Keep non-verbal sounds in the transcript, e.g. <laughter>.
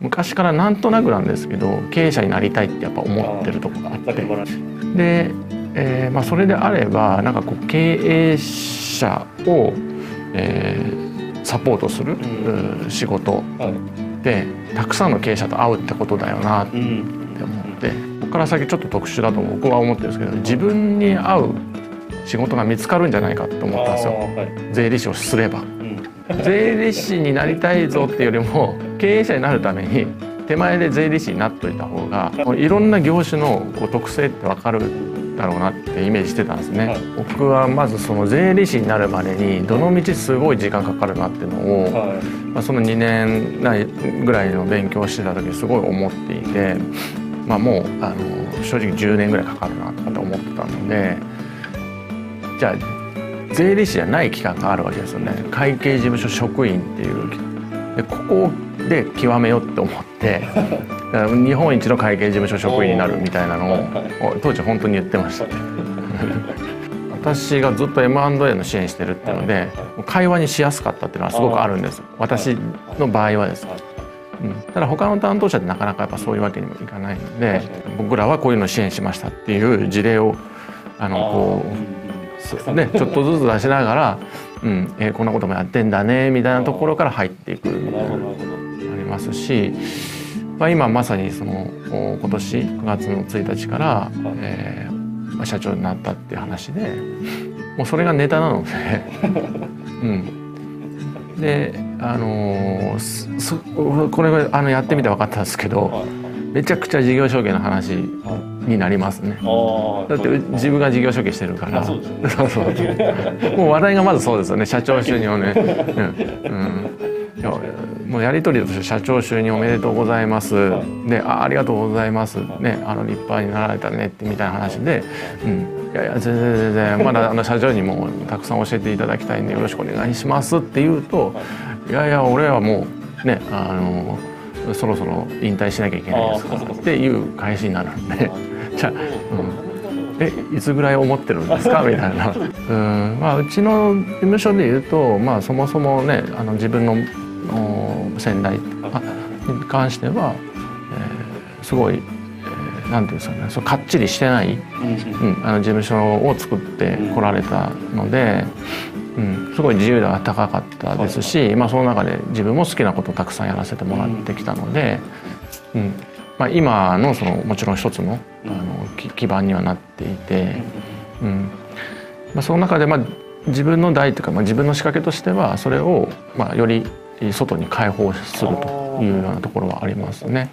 昔からなんとなくなんですけど経営者になりたいってやっぱ思ってるとこがあって。で、えーまあ、それであればなんかこう経営者を、えー、サポートする、うん、仕事。でたくさんの経営者と会うってことだよなって思って、ここから先ちょっと特殊だと僕は思ってるんですけど自分に合う仕事が見つかるんじゃないかと思ったんですよ、はい、税理士をすれば。税理士になりたいぞっていうよりも経営者になるために手前で税理士になっといた方がい。ろんな業種のこう特性って分かるだろうなってイメージしてたんですね、はい、僕はまずその税理士になるまでにどの道すごい時間かかるなっていうのを、はい、まあ、その2年ないぐらいの勉強してた時すごい思っていて、まあ、もうあの正直10年ぐらいかかるなとかって思ってたのでじゃあ税理士じゃない期間があるわけですよね。会計事務所職員っていうでここで極めようって思って <laughs> 日本一の会計事務所職員になるみたいなのを当時本当に言ってました。<laughs> 私がずっと M&A の支援してるっていうので会話にしやすかったっていうのはすごくあるんです。私の場合はです。うん、ただ他の担当者ってなかなかやっぱそういうわけにもいかないので僕らはこういうのを支援しましたっていう事例をあのこうねちょっとずつ出しながら、うんえー、こんなこともやってんだねみたいなところから入っていく。みたいなありますし。まあ、今まさにその今年9月の1日から、えーまあ、社長になったっていう話でもうそれがネタなので、<laughs> うん、であのー、これがあのやってみて分かったんですけどめちゃくちゃ事業承継の話になりますね。だって自分が事業承継してるから。<laughs> そうそう。もう話題がまずそうですよね。社長収入をね、<laughs> うん。うんもうやり取りとして社長就任おめでとうございます、であありがとうございます。ねあの立派になられたねってみたいな話で、うん、いやいや全然全然まだあの社長にもたくさん教えていただきたいんでよろしくお願いしますって言うといやいや俺はもうねあのそろそろ引退しなきゃいけないですからっていう返しになるんで。じゃあ、うん。えいつぐらい思ってるんですか？みたいな。うん。まあうちの事務所でいうとまあそもそもねあの自分の先代に関しては、えー、すごい、えー、なんていうんですかねそかっちりしてない、うん、あの事務所を作ってこられたので、うん、すごい自由度が高かったですし、まあ、その中で自分も好きなことをたくさんやらせてもらってきたので、うん。まあ、今のそのもちろん一つのあの基盤にはなっていて、うん。まあ、その中でまあ自分の代というか、まあ、自分の仕掛けとしてはそれをまあより外に開放するというようなところはありますね。